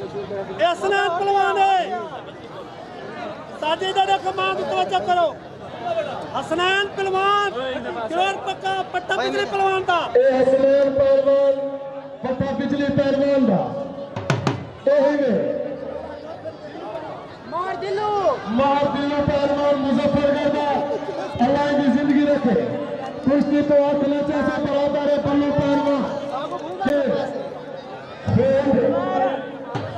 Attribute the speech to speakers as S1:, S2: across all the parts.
S1: ਇਸਨਾਨ ਪਹਿਲਵਾਨ ਸਾਡੇ ਜਿਹੜੇ ਕਮਾਂਡ ਤਵੱਜਾ ਕਰੋ।
S2: हसनैन पहलवान किलोर पक्का पट्टा पिछले पहलवान दा ए हसनैन
S3: पहलवान पट्टा
S2: पिछले पहलवान दा तो ही गए मार दिलो मार दिलो पहलवान मुजफ्फरगढ़ दा अल्लाह की ज़िंदगी रखे कुश्ती तो हाथ लचे से बराबर है पल्लू पहलवान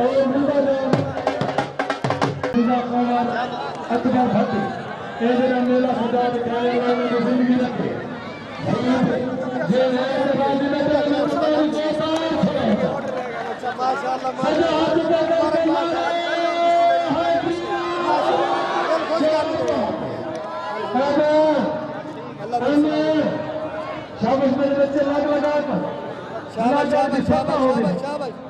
S2: और ये मुर्दा में कुमार अकबर भट्टी ये जरा मेला खुदा दिखाने वाले को ज़िंदगी रखे जे नए बाजी में तो हिंदुस्तान के साथ
S3: खड़ा माशाल्लाह माशाल्लाह
S2: शाबाश मेरे बच्चे लाग लगा कर शाबाश शाबाश शाबाश शाबाश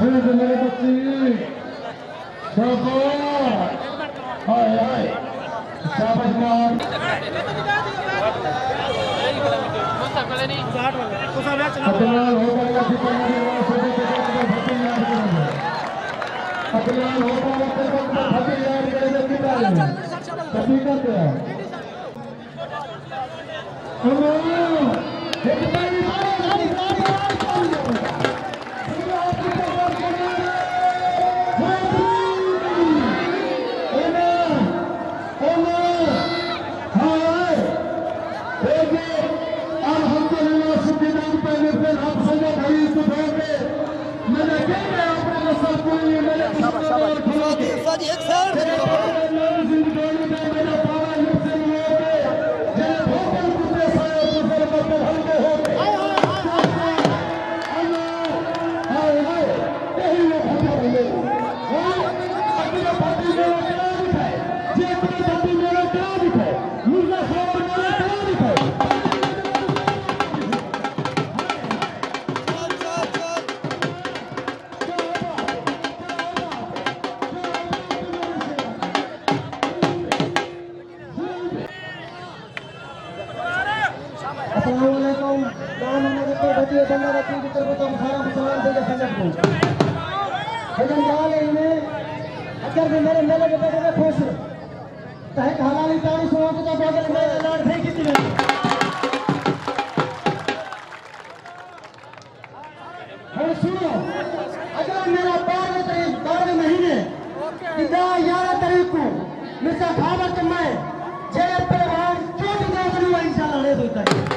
S2: সেই জেলার পাচ্ছি হয় হয় সাবাস মার अपलाल होगा अपलाल होगा करते हैं
S3: Die exhale.
S2: अस्सलामुअलैकुम नाम हमारे को बतिए की तरफ़ तो सारा मुसलमान दे संगत को भजन गाल इन्हें अगर भी मेरे मेले के बेटे में खुश तहे हलाली तारी सुनो तो बगल में लाड फेंकी थी हम सुनो अगर मेरा बारह तारीख बारह महीने ग्यारह तारीख को
S4: मिर्ज़ा खाबर तुम्हें जेड़े पहलवान चोट दास नु इंशाल्लाह ले दोता